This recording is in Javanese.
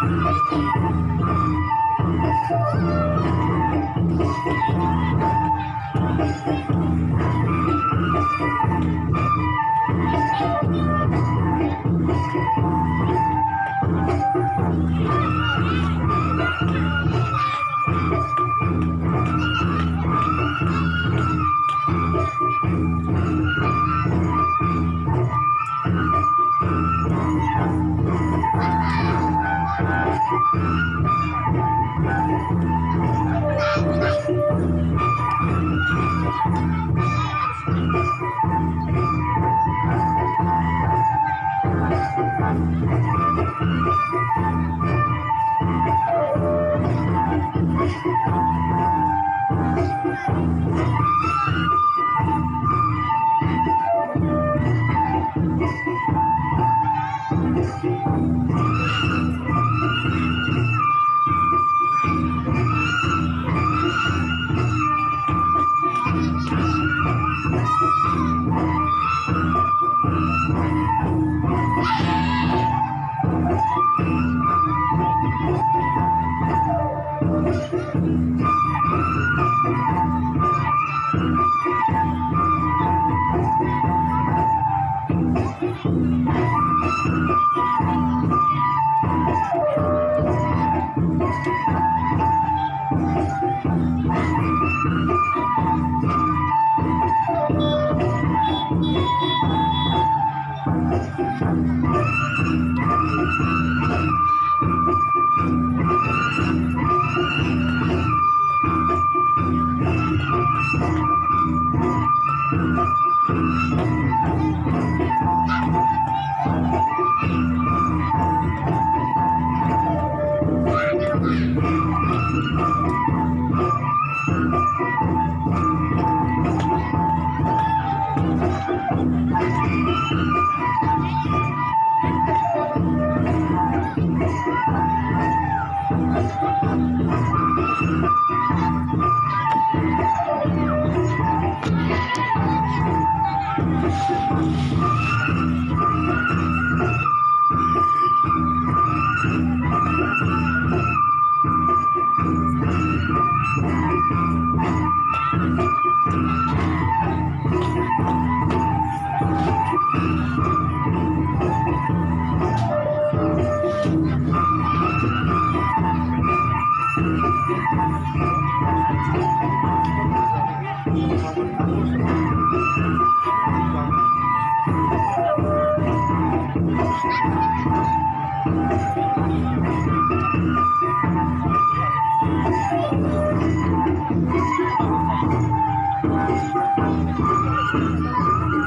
Thank you. Mm-hmm. I'm